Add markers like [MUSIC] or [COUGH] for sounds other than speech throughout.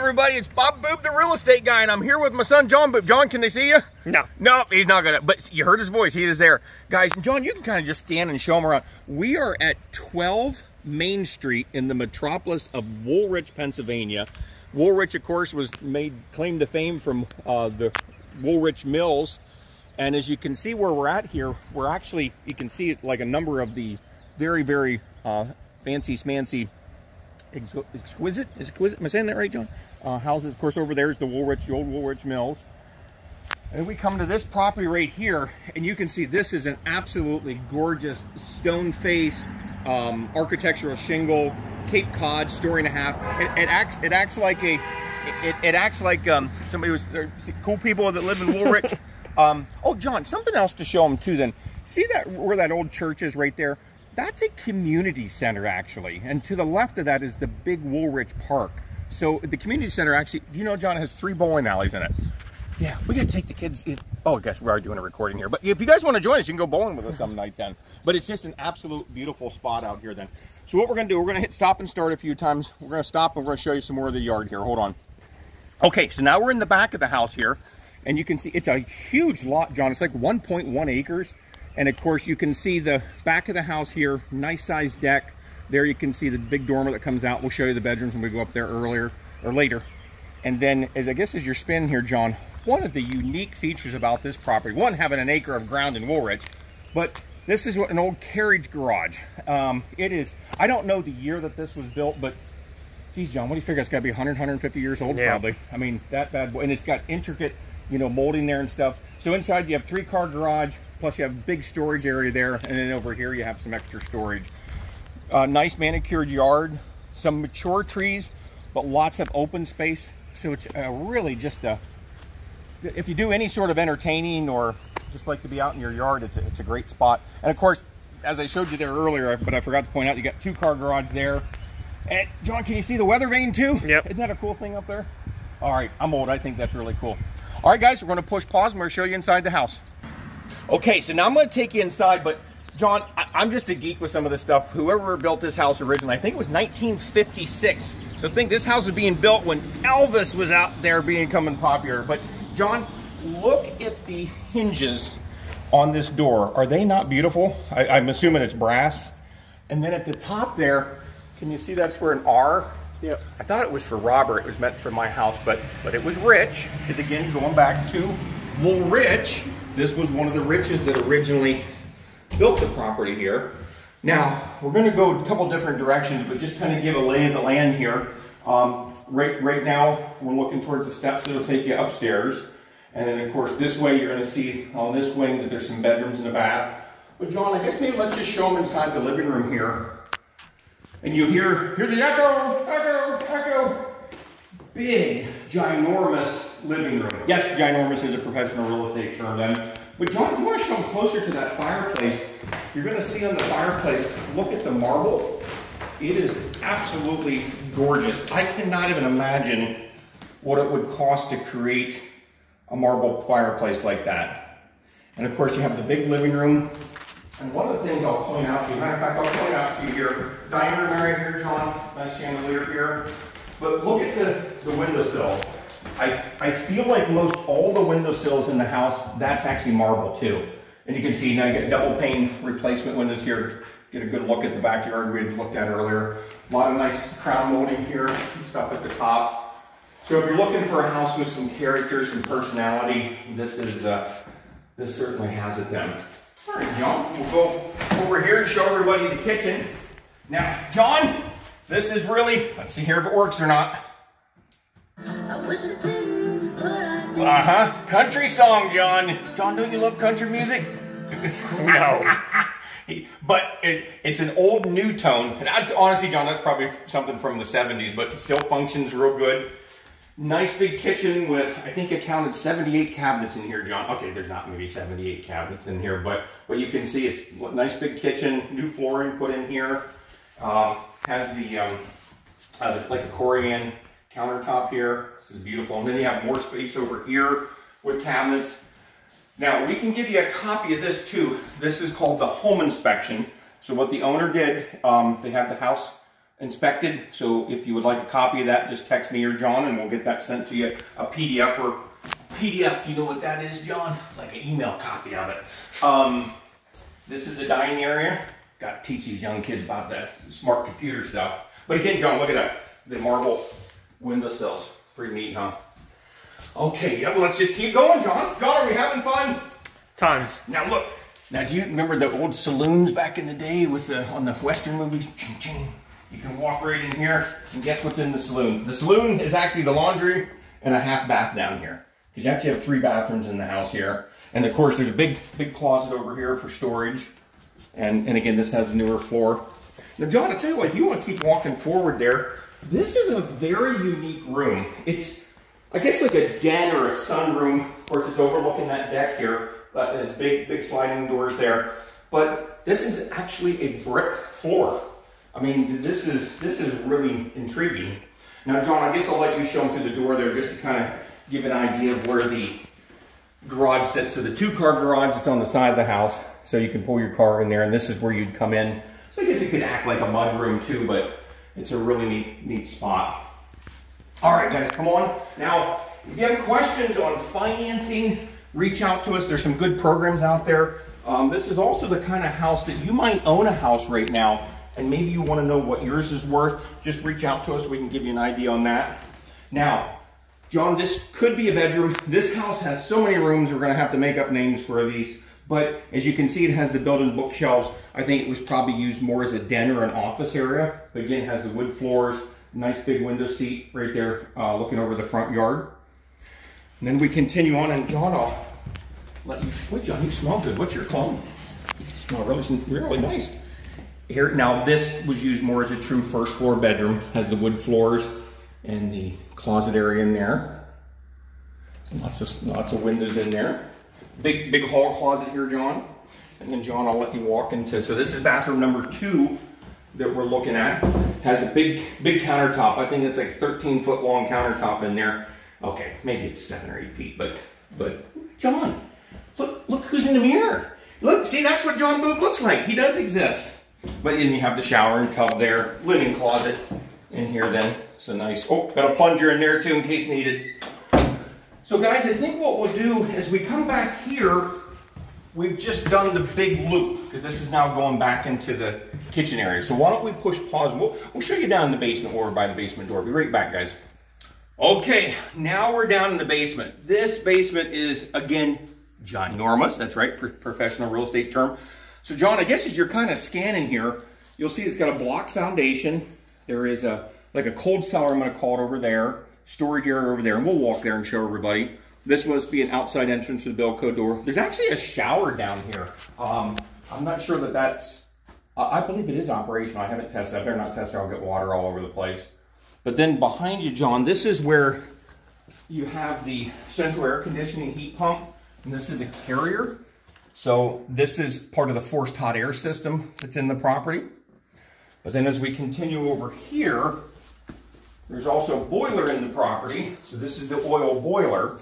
everybody? It's Bob Boob, the real estate guy, and I'm here with my son, Jon Boob. Jon, can they see you? No. No, he's not gonna. But you heard his voice. He is there, guys. Jon, you can kind of just stand and show him around. We are at 12 Main Street in the metropolis of Woolrich, Pennsylvania. Woolrich, of course, was made claim to fame from uh, the Woolrich Mills, and as you can see where we're at here, we're actually you can see like a number of the very, very uh, fancy, smancy exquisite, exquisite, am I saying that right, Jon? Uh, houses, of course, over there is the Woolrich, the old Woolrich Mills. And we come to this property right here, and you can see this is an absolutely gorgeous stone-faced um, architectural shingle, Cape Cod, story and a half. It, it acts, it acts like a, it, it acts like um, somebody was cool people that live in Woolrich. [LAUGHS] um, oh, Jon, something else to show them too. Then see that where that old church is right there. That's a community center, actually. And to the left of that is the big Woolrich Park. So the community center actually, do you know, Jon, has three bowling alleys in it. Yeah, we got to take the kids. In. Oh, I guess we are doing a recording here. But if you guys want to join us, you can go bowling with us some night then. But it's just an absolute beautiful spot out here then. So what we're to do, we're to hit stop and start a few times. We're to stop and we're to show you some more of the yard here. Hold on. Okay, so now we're in the back of the house here. And you can see it's a huge lot, Jon. It's like 1.1 acres. And of course, you can see the back of the house here, nice sized deck. There you can see the big dormer that comes out. We'll show you the bedrooms when we go up there earlier or later. And then, as I guess as you're spinning here, Jon, one of the unique features about this property, one, having an acre of ground in Woolrich, but this is an old carriage garage. Um, it is, I don't know the year that this was built, but geez, Jon, what do you figure? It's got to be 100, 150 years old, yeah. probably. I mean, that bad boy. And it's got intricate, you know, molding there and stuff. So inside you have three car garage, Plus you have a big storage area there. And then over here you have some extra storage. Uh, nice manicured yard, some mature trees, but lots of open space. So it's uh, really just a, if you do any sort of entertaining or just like to be out in your yard, it's a, it's a great spot. And of course, as I showed you there earlier, but I forgot to point out, you got two car garage there. And Jon, can you see the weather vane too? Yep. Isn't that a cool thing up there? All right, I'm old. I think that's really cool. All right, guys, we're going to push pause and we're going to show you inside the house. Okay, so now I'm going to take you inside, but Jon, I, am just a geek with some of this stuff. Whoever built this house originally, I think it was 1956. So think this house was being built when Elvis was out there becoming popular. But Jon, look at the hinges on this door. Are they not beautiful? I, I'm assuming it's brass. And then at the top there, can you see that's where an R? Yeah. I thought it was for Robert. It was meant for my house, but but it was Rich. Because again, going back to Woolrich, this was one of the riches that originally built the property here. Now, we're going to go a couple different directions, but just kind of give a lay of the land here. Um, right, right now, we're looking towards the steps that'll take you upstairs. And then, of course, this way, you're going to see on this wing that there's some bedrooms and a bath. But Jon, I guess maybe let's just show them inside the living room here. And you hear, hear the echo, echo, echo big, ginormous living room. Yes, ginormous is a professional real estate term then. But Jon, if you want to show them closer to that fireplace, you're going to see on the fireplace, look at the marble. It is absolutely gorgeous. I cannot even imagine what it would cost to create a marble fireplace like that. And of course, you have the big living room. And one of the things I'll point out to you, matter of fact, I'll point out to you here, dining room area here, Jon, nice chandelier here. But look at the, the windowsills. I, I feel like most all the windowsills in the house, that's actually marble too. And you can see now you get double pane replacement windows here. Get a good look at the backyard we had looked at earlier. A lot of nice crown molding here, stuff at the top. So if you're looking for a house with some character, some personality, this is uh, this certainly has it then. All right, Jon, we'll go over here and show everybody the kitchen. Now, Jon, this is really, let's see here if it works or not. Uh-huh. Country song, Jon. Jon, don't you love country music? [LAUGHS] no. [LAUGHS] but it, it's an old NuTone. And that's, honestly, Jon, that's probably something from the 70s, but it still functions real good. Nice big kitchen with, I think it counted 78 cabinets in here, Jon. Okay, there's not maybe 78 cabinets in here, but, but you can see it's nice big kitchen, new flooring put in here. Um, has the um, has like a Corian countertop here. This is beautiful. And then you have more space over here with cabinets. Now we can give you a copy of this too. This is called the home inspection. So what the owner did, um, they had the house inspected. So if you would like a copy of that, just text me or Jon and we'll get that sent to you. A PDF or PDF, do you know what that is, Jon? Like an email copy of it. Um, this is the dining area. Got to teach these young kids about that smart computer stuff. But again, Jon, look at that. The marble windowsills. Pretty neat, huh? Okay, yeah, well, let's just keep going, Jon. Jon, are we having fun? Tons. Now look. Now, do you remember the old saloons back in the day with the on the Western movies? Ching ching. You can walk right in here, and guess what's in the saloon? The saloon is actually the laundry and a half bath down here. Because you actually have three bathrooms in the house here. And of course, there's a big, big closet over here for storage. And, and again, this has a newer floor. Now, Jon, I tell you what, if you want to keep walking forward there, this is a very unique room. It's, I guess, like a den or a sunroom. Of course, it's overlooking that deck here. But there's big, big sliding doors there. But this is actually a brick floor. I mean, this is this is really intriguing. Now, Jon, I guess I'll let you show them through the door there just to kind of give an idea of where the garage sits. So the two-car garage, it's on the side of the house, so you can pull your car in there, and this is where you'd come in. So I guess it could act like a mud room too, but it's a really neat, neat spot. All right, guys, come on. Now, if you have questions on financing, reach out to us. There's some good programs out there. Um, this is also the kind of house that you might own a house right now, and maybe you want to know what yours is worth. Just reach out to us. We can give you an idea on that. Now, Jon, this could be a bedroom. This house has so many rooms, we're going to have to make up names for these. But as you can see, it has the built-in bookshelves. I think it was probably used more as a den or an office area. But again, it has the wood floors, nice big window seat right there uh, looking over the front yard. And then we continue on, and Jon, I'll let you. Wait, Jon, you smell good. What's your cologne? You smell really, really nice. Here, now this was used more as a true first floor bedroom. Has the wood floors and the closet area in there. Lots of lots of windows in there. Big big hall closet here, Jon. And then Jon, I'll let you walk into. So this is bathroom number two that we're looking at. Has a big big countertop. I think it's like 13 foot long countertop in there. Okay, maybe it's seven or eight feet, but but Jon, look look who's in the mirror. Look, see that's what Jon Boob looks like. He does exist. But then you have the shower and tub there, linen closet in here then. So nice. Oh, got a plunger in there too in case needed. So guys, I think what we'll do is we come back here, we've just done the big loop because this is now going back into the kitchen area. So why don't we push pause? We'll, we'll show you down in the basement or by the basement door. Be right back, guys. Okay, now we're down in the basement. This basement is, again, ginormous. That's right, pro professional real estate term. So Jon, I guess as you're kind of scanning here, you'll see it's got a block foundation. There is a like a cold cellar, I'm going to call it over there, storage area over there, and we'll walk there and show everybody. This must be an outside entrance to the Bilco door. There's actually a shower down here. Um, I'm not sure that that's, uh, I believe it is operational. I haven't tested. I better not test it. I'll get water all over the place. But then behind you, Jon, this is where you have the central air conditioning heat pump. And this is a carrier. So this is part of the forced hot air system that's in the property. But then as we continue over here, there's also a boiler in the property. So this is the oil boiler.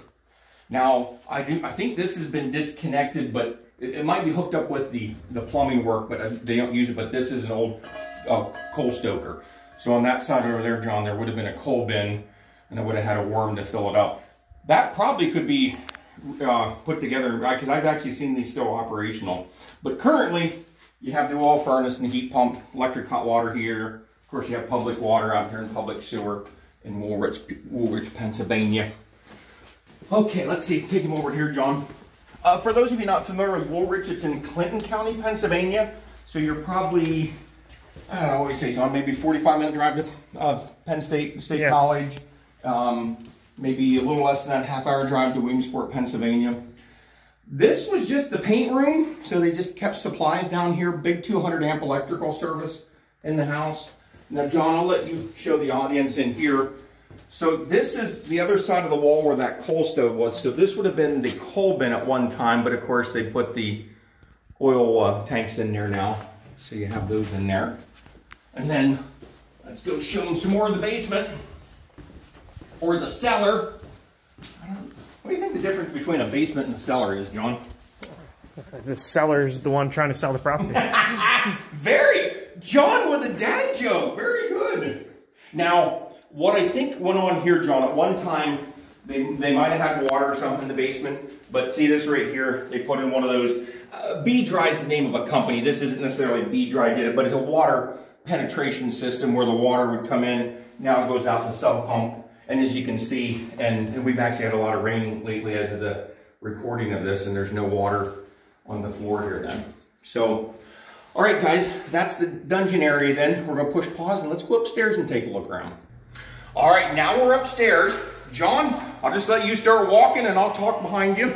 Now, I do. I think this has been disconnected, but it, it might be hooked up with the, the plumbing work, but uh, they don't use it. But this is an old uh, coal stoker. So on that side over there, Jon, there would have been a coal bin, and I would have had a worm to fill it up. That probably could be uh, put together, because I've actually seen these still operational. But currently, you have the oil furnace and the heat pump, electric hot water heater. Of course, you have public water out here and public sewer in Woolrich, Woolrich, Pennsylvania. Okay, let's see. Take him over here, Jon. Uh, for those of you not familiar with Woolrich, it's in Clinton County, Pennsylvania. So you're probably, I don't know what you say, Jon, maybe 45 minute drive to uh, Penn State State yeah. College. Um, maybe a little less than that half hour drive to Williamsport, Pennsylvania. This was just the paint room, so they just kept supplies down here. Big 200 amp electrical service in the house. Now, Jon, I'll let you show the audience in here. So this is the other side of the wall where that coal stove was. So this would have been the coal bin at one time, but of course they put the oil uh, tanks in there now. So you have those in there. And then let's go show them some more of the basement or the cellar. What do you think the difference between a basement and a cellar is, Jon? The seller's the one trying to sell the property. [LAUGHS] very, Jon with a dad joke. Very good. Now, what I think went on here, Jon, at one time, they, they might have had water or something in the basement, but see this right here? They put in one of those, uh, B-Dry is the name of a company. This isn't necessarily B-Dry did it, but it's a water penetration system where the water would come in. Now it goes out to the sump pump. And as you can see, and we've actually had a lot of rain lately as of the recording of this, and there's no water on the floor here then. So, all right, guys, that's the dungeon area then. We're gonna push pause and let's go upstairs and take a look around. All right, now we're upstairs. Jon, I'll just let you start walking and I'll talk behind you.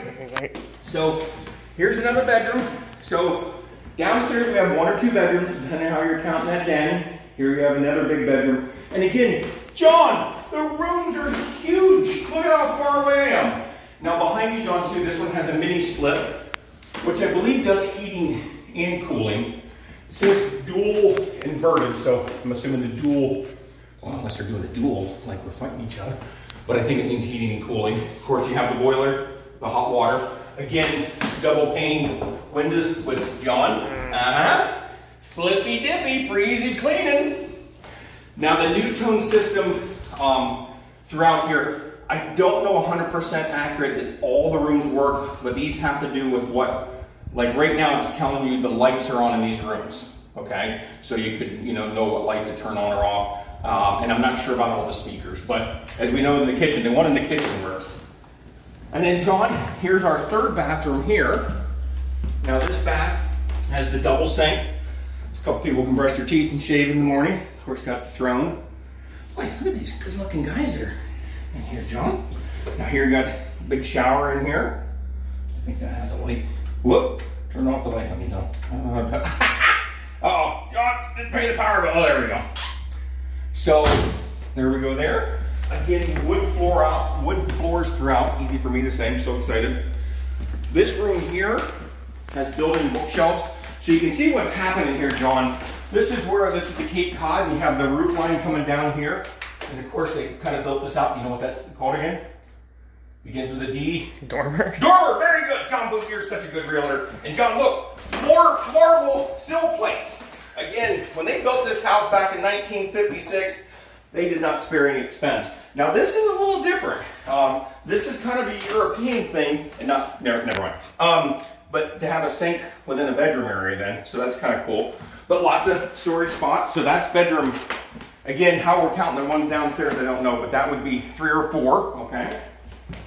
So, here's another bedroom. So, downstairs we have one or two bedrooms, depending on how you're counting that den. Here you have another big bedroom. And again, Jon, the rooms are huge. Look at how far away I am. Now behind you, Jon, too, this one has a mini split, which I believe does heating and cooling. Says dual inverted, so I'm assuming the dual, well, unless they're doing a dual, like we're fighting each other. But I think it means heating and cooling. Of course, you have the boiler, the hot water. Again, double pane windows with Jon. Uh-huh. Flippy dippy for easy cleaning. Now the NuTone system um, throughout here, I don't know 100% accurate that all the rooms work, but these have to do with what, like right now it's telling you the lights are on in these rooms, okay? So you could, you know, know what light to turn on or off. Um, and I'm not sure about all the speakers, but as we know in the kitchen, the one in the kitchen works. And then Jon, here's our third bathroom here. Now this bath has the double sink. A couple people can brush their teeth and shave in the morning. Of course, got the throne. Boy, look at these good looking guys there in here, Jon. Now here you got a big shower in here. I think that has a light. Whoop, turn off the light on me, Jon. [LAUGHS] oh, Jon, didn't pay the power bill. Oh, there we go. So, there we go there. Again, wood floor out, wood floors throughout. Easy for me to say, I'm so excited. This room here has built-in bookshelves. So you can see what's happening here, Jon. This is where, this is the Cape Cod, and you have the roof line coming down here. And of course, they kind of built this out. You know what that's called again? Begins with a D. Dormer. [LAUGHS] Dormer, very good. Jon Boob, you're such a good realtor. And Jon, look, more marble sill plates. Again, when they built this house back in 1956, they did not spare any expense. Now this is a little different. Um, this is kind of a European thing, and not, never, never mind. Um, but to have a sink within a bedroom area then, so that's kind of cool. But lots of storage spots, so that's bedroom. Again, how we're counting the ones downstairs, I don't know, but that would be three or four, okay?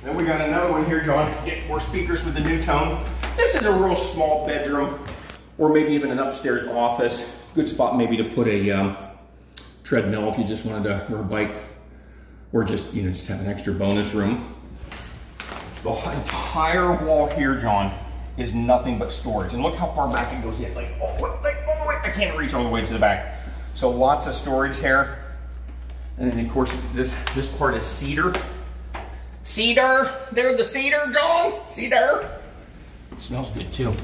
Then we got another one here, Jon. Get more speakers with the NuTone. This is a real small bedroom, or maybe even an upstairs office. Good spot maybe to put a um, treadmill if you just wanted to, or a bike, or just, you know, just have an extra bonus room. The entire wall here, Jon, is nothing but storage. And look how far back it goes in, like all, like all the way, I can't reach all the way to the back. So lots of storage here. And then of course, this, this part is cedar. Cedar, there's the cedar, Jon, cedar. Smells good too.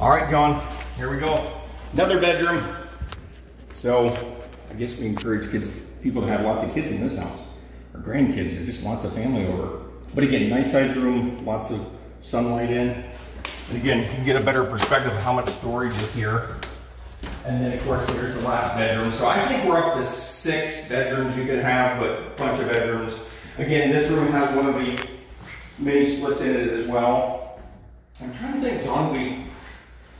All right, Jon, here we go. Another bedroom. So I guess we encourage kids, people to have lots of kids in this house, or grandkids, or just lots of family over. But again, nice sized room, lots of sunlight in. And again, you can get a better perspective of how much storage is here. And then of course, here's the last bedroom. So I think we're up to six bedrooms you could have, but a bunch of bedrooms. Again, this room has one of the mini splits in it as well. I'm trying to think, Jon, we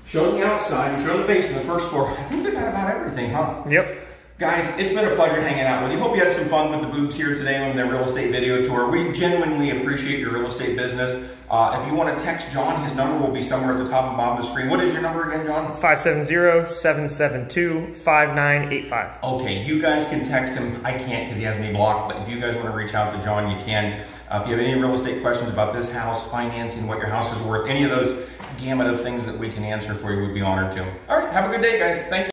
showed the outside, we showed the basement, the first floor. I think we got about everything, huh? Yep. Guys, it's been a pleasure hanging out with you. Hope you had some fun with the boobs here today on the real estate video tour. We genuinely appreciate your real estate business. Uh, if you want to text Jon, his number will be somewhere at the top and bottom of the screen. What is your number again, Jon? 570-772-5985. Okay, you guys can text him. I can't because he has me blocked, but if you guys want to reach out to Jon, you can. Uh, if you have any real estate questions about this house, financing, what your house is worth, any of those gamut of things that we can answer for you, we'd be honored to. All right, have a good day, guys. Thank you.